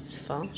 It's fun.